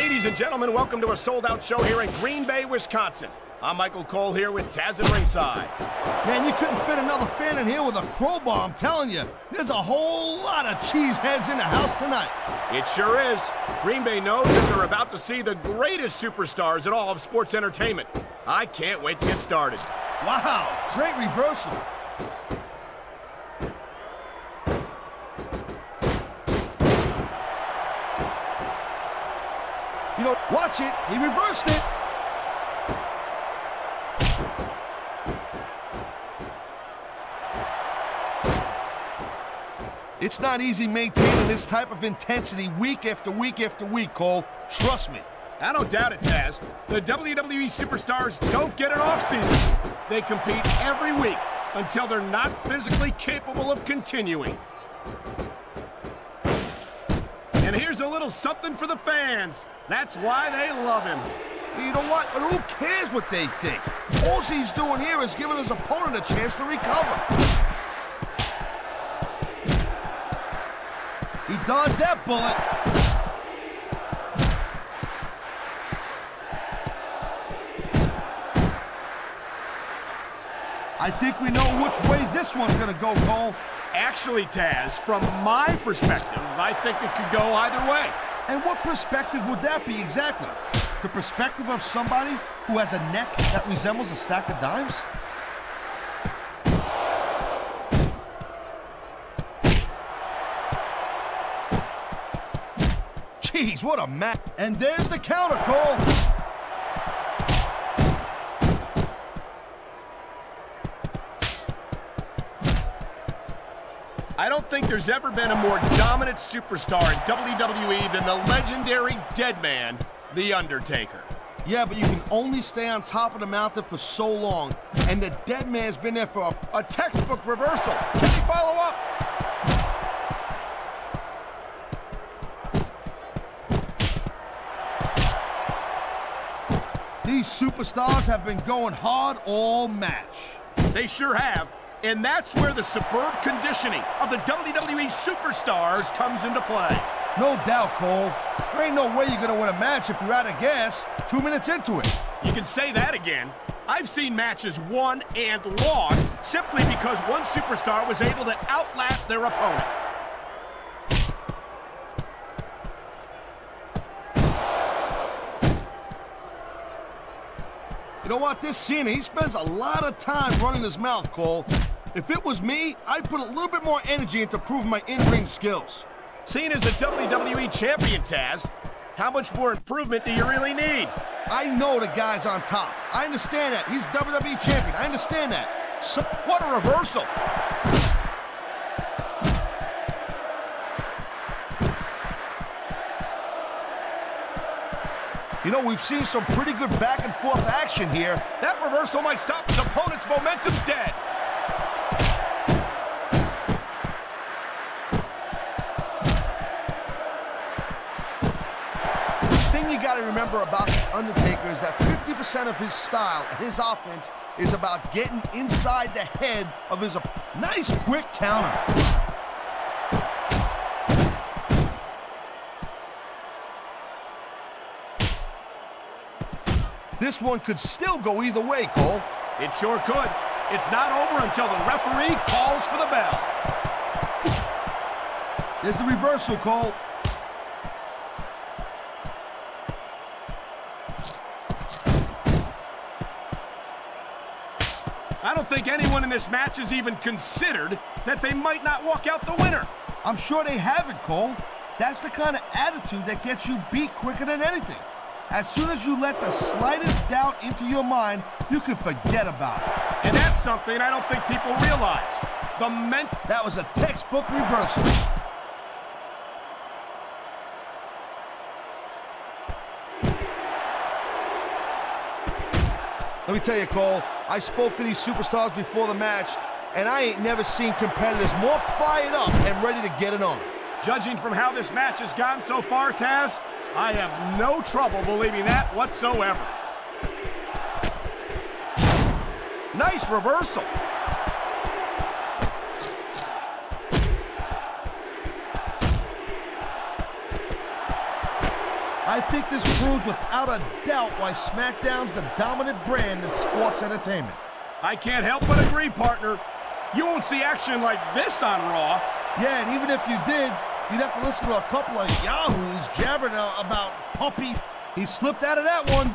Ladies and gentlemen, welcome to a sold-out show here in Green Bay, Wisconsin. I'm Michael Cole here with Taz at ringside. Man, you couldn't fit another fan in here with a crowbar, I'm telling you. There's a whole lot of cheeseheads in the house tonight. It sure is. Green Bay knows that they're about to see the greatest superstars in all of sports entertainment. I can't wait to get started. Wow, great reversal. You know, watch it. He reversed it. It's not easy maintaining this type of intensity week after week after week, Cole. Trust me. I don't doubt it, Taz. The WWE superstars don't get an offseason. They compete every week until they're not physically capable of continuing. Little something for the fans. That's why they love him. You know what? But who cares what they think? All he's doing here is giving his opponent a chance to recover. He dodged that bullet. I think we know which way this one's gonna go, Cole. Actually, Taz, from my perspective, I think it could go either way. And what perspective would that be exactly? The perspective of somebody who has a neck that resembles a stack of dimes? Jeez, what a match. And there's the counter, Cole. Don't think there's ever been a more dominant superstar in WWE than the legendary Deadman, The Undertaker. Yeah, but you can only stay on top of the mountain for so long. And the dead man's been there for a, a textbook reversal. Can he follow up? These superstars have been going hard all match. They sure have. And that's where the superb conditioning of the WWE superstars comes into play. No doubt, Cole. There ain't no way you're going to win a match if you're out of gas two minutes into it. You can say that again. I've seen matches won and lost simply because one superstar was able to outlast their opponent. You know what? This Cena, he spends a lot of time running his mouth, Cole. If it was me, I'd put a little bit more energy into proving my in-ring skills. Cena's a WWE champion, Taz. How much more improvement do you really need? I know the guy's on top. I understand that. He's WWE champion. I understand that. So, what a reversal. You know, we've seen some pretty good back and forth action here. That reversal might stop his opponent's momentum dead. To remember about The Undertaker is that 50% of his style and his offense is about getting inside the head of his opponent. Nice quick counter. This one could still go either way, Cole. It sure could. It's not over until the referee calls for the bell. There's the reversal, Cole. Think anyone in this match has even considered that they might not walk out the winner. I'm sure they haven't, Cole. That's the kind of attitude that gets you beat quicker than anything. As soon as you let the slightest doubt into your mind, you can forget about it. And that's something I don't think people realize. The ment... That was a textbook reversal. Let me tell you, Cole, I spoke to these superstars before the match, and I ain't never seen competitors more fired up and ready to get it on. Judging from how this match has gone so far, Taz, I have no trouble believing that whatsoever. Nice reversal. I think this proves without a doubt why SmackDown's the dominant brand in sports entertainment. I can't help but agree, partner. You won't see action like this on Raw. Yeah, and even if you did, you'd have to listen to a couple of yahoos jabbering about Puppy. He slipped out of that one.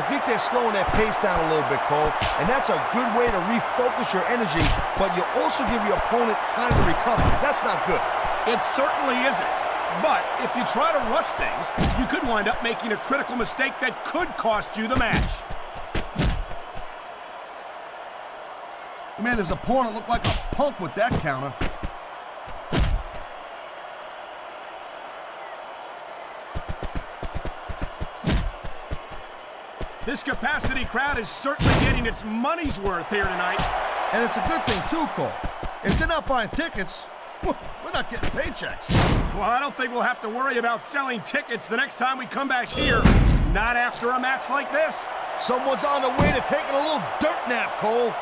I think they're slowing their pace down a little bit, Cole, and that's a good way to refocus your energy, but you also give your opponent time to recover. That's not good. It certainly isn't. But if you try to rush things, you could wind up making a critical mistake that could cost you the match. Man, his opponent looked like a punk with that counter. This capacity crowd is certainly getting its money's worth here tonight. And it's a good thing, too, Cole. If they're not buying tickets, we're not getting paychecks. Well, I don't think we'll have to worry about selling tickets the next time we come back here. Not after a match like this. Someone's on the way to taking a little dirt nap, Cole.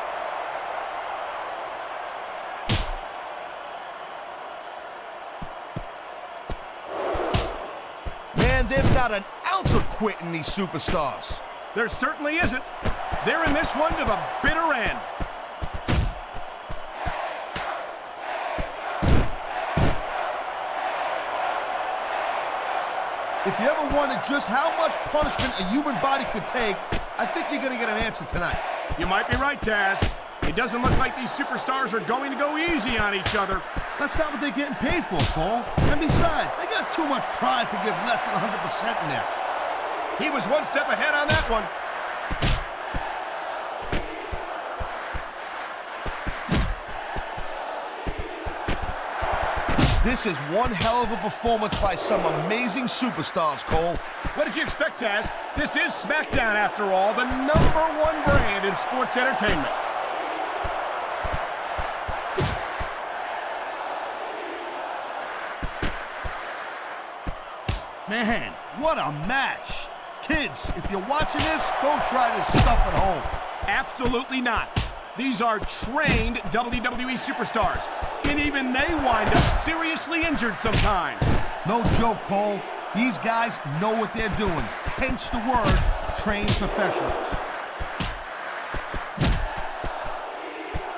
Man, there's not an ounce of quit in these superstars. There certainly isn't. They're in this one to the bitter end. If you ever wondered just how much punishment a human body could take, I think you're going to get an answer tonight. You might be right, Taz. It doesn't look like these superstars are going to go easy on each other. That's not what they're getting paid for, Cole. And besides, they got too much pride to give less than 100% in there. He was one step ahead on that one. This is one hell of a performance by some amazing superstars, Cole. What did you expect, Taz? This is SmackDown, after all, the number one brand in sports entertainment. Man, what a match. Kids, if you're watching this, don't try this stuff at home. Absolutely not. These are trained WWE superstars, and even they wind up seriously injured sometimes. No joke, Cole. These guys know what they're doing, hence the word trained professionals.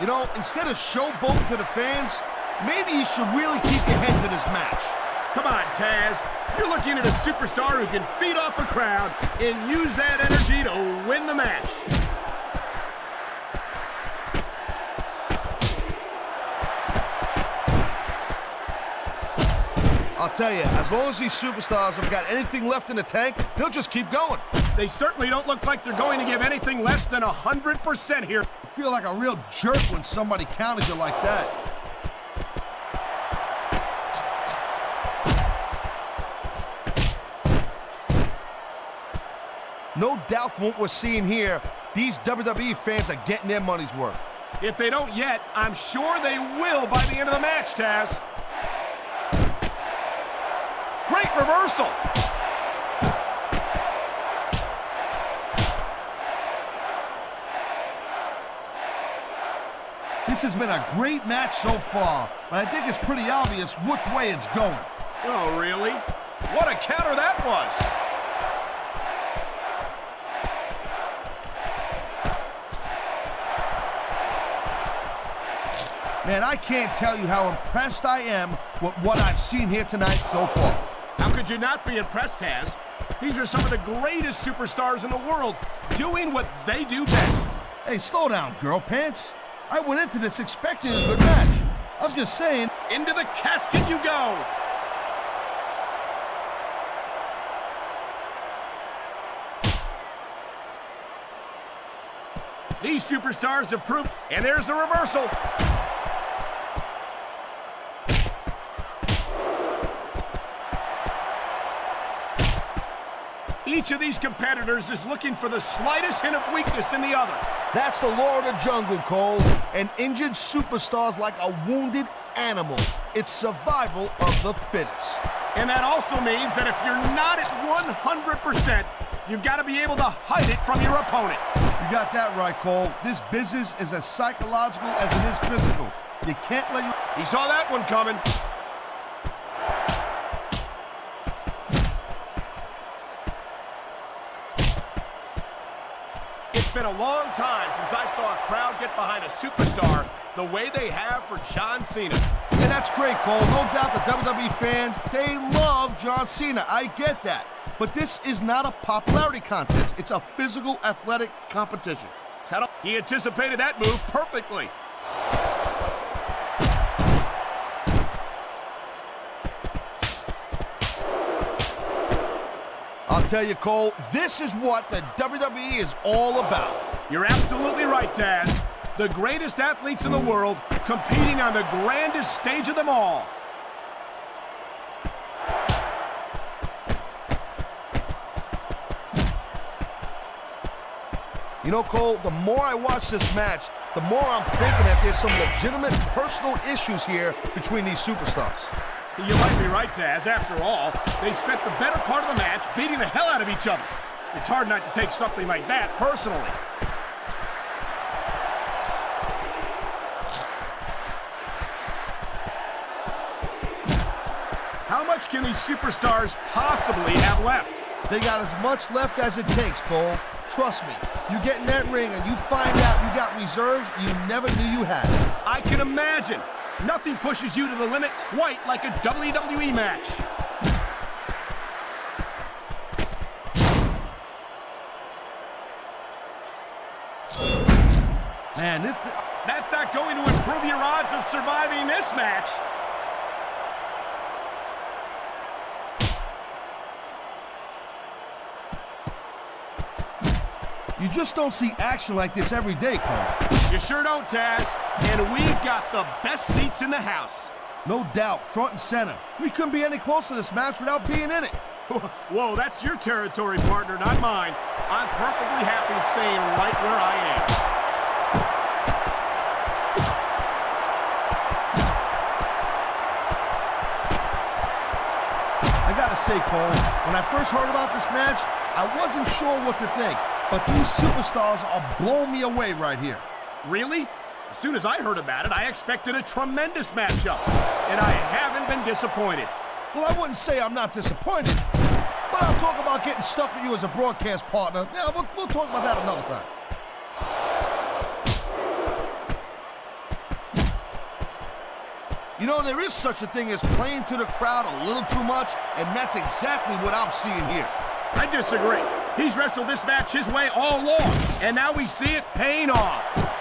You know, instead of showboating to the fans, maybe you should really keep your head to this match. Come on, Taz. You're looking at a superstar who can feed off a crowd and use that energy to win the match. I'll tell you, as long as these superstars have got anything left in the tank, they'll just keep going. They certainly don't look like they're going to give anything less than 100% here. You feel like a real jerk when somebody counters you like that. No doubt from what we're seeing here, these WWE fans are getting their money's worth. If they don't yet, I'm sure they will by the end of the match, Taz. Great reversal. This has been a great match so far, but I think it's pretty obvious which way it's going. Oh, really? What a counter that was. Man, I can't tell you how impressed I am with what I've seen here tonight so far. How could you not be impressed, Taz? These are some of the greatest superstars in the world doing what they do best. Hey, slow down, girl pants. I went into this expecting a good match. I'm just saying. Into the casket you go. These superstars have proved, and there's the reversal. Each of these competitors is looking for the slightest hint of weakness in the other. That's the law of the jungle, Cole. An injured superstar's like a wounded animal. It's survival of the fittest. And that also means that if you're not at 100%, you've got to be able to hide it from your opponent. You got that right, Cole. This business is as psychological as it is physical. You can't let you... He saw that one coming. Been a long time since I saw a crowd get behind a superstar the way they have for John Cena. And that's great, Cole. No doubt the WWE fans, they love John Cena. I get that. But this is not a popularity contest. It's a physical athletic competition. He anticipated that move perfectly. I'll tell you, Cole, this is what the WWE is all about. You're absolutely right, Taz. The greatest athletes in the world competing on the grandest stage of them all. You know, Cole, the more I watch this match, the more I'm thinking that there's some legitimate personal issues here between these superstars. You might be right, Taz. After all, they spent the better part of the match beating the hell out of each other. It's hard not to take something like that personally. How much can these superstars possibly have left? They got as much left as it takes, Cole. Trust me, you get in that ring and you find out you got reserves you never knew you had. I can imagine. Nothing pushes you to the limit quite like a WWE match. Man, this, That's not going to improve your odds of surviving this match. You just don't see action like this every day, Cole. You sure don't, Taz. And we've got the best seats in the house. No doubt, front and center. We couldn't be any closer to this match without being in it. Whoa, that's your territory, partner, not mine. I'm perfectly happy staying right where I am. I gotta say, Cole, when I first heard about this match, I wasn't sure what to think. But these superstars are blowing me away right here. Really? As soon as I heard about it, I expected a tremendous matchup. And I haven't been disappointed. Well, I wouldn't say I'm not disappointed, but I'll talk about getting stuck with you as a broadcast partner. Yeah, we'll, we'll talk about that another time. You know, there is such a thing as playing to the crowd a little too much, and that's exactly what I'm seeing here. I disagree. He's wrestled this match his way all along, and now we see it paying off.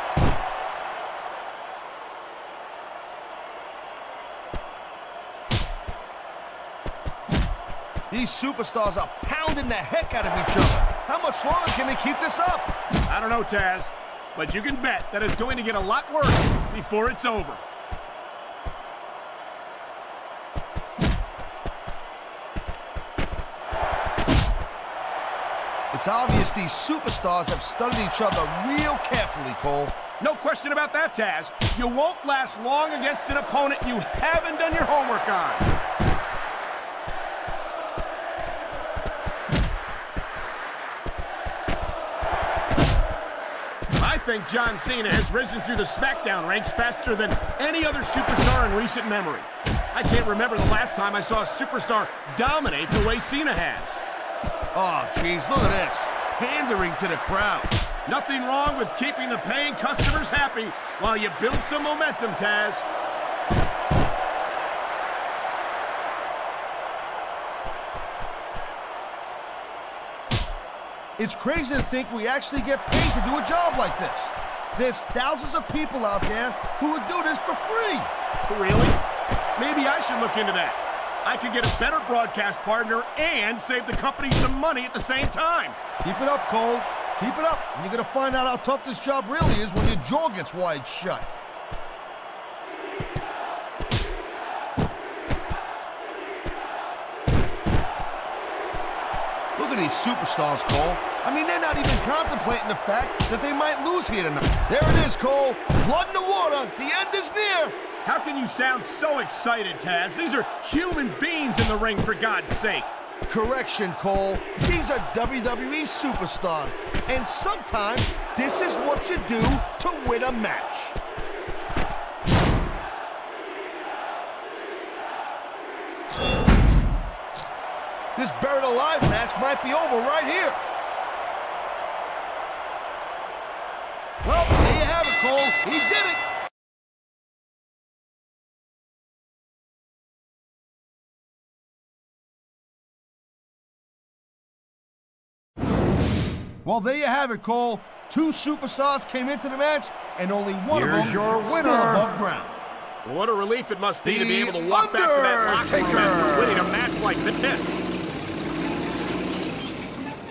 These superstars are pounding the heck out of each other. How much longer can they keep this up? I don't know, Taz, but you can bet that it's going to get a lot worse before it's over. It's obvious these superstars have studied each other real carefully, Cole. No question about that, Taz. You won't last long against an opponent you haven't done your homework on. I think John Cena has risen through the SmackDown ranks faster than any other superstar in recent memory. I can't remember the last time I saw a superstar dominate the way Cena has. Oh, jeez, look at this. Pandering to the crowd. Nothing wrong with keeping the paying customers happy while you build some momentum, Taz. It's crazy to think we actually get paid to do a job like this. There's thousands of people out there who would do this for free. Really? Maybe I should look into that. I could get a better broadcast partner and save the company some money at the same time. Keep it up, Cole. Keep it up, and you're going to find out how tough this job really is when your jaw gets wide shut. Look at these superstars, Cole. I mean, they're not even contemplating the fact that they might lose here tonight. There it is, Cole. Flood in the water. The end is near. How can you sound so excited, Taz? These are human beings in the ring, for God's sake. Correction, Cole. These are WWE superstars. And sometimes this is what you do to win a match. This buried alive match might be over right here. Well, there you have it, Cole. He did it. Well, there you have it, Cole. Two superstars came into the match, and only one Here's of them your is winner. still above ground. What a relief it must be to be able to walk back to that locker room Undertaker. after winning a match like this.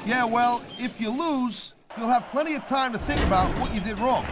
Yeah, well, if you lose, you'll have plenty of time to think about what you did wrong.